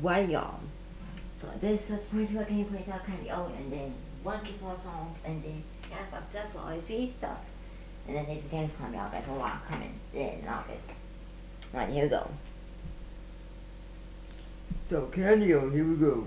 Why y'all? So this was can you plays out kind of old, and then one kiss more song, and then half of stuff for all free stuff. And then these games come out, that's a lot coming in August. Right, here we go. Sour Candy, oh, here we go.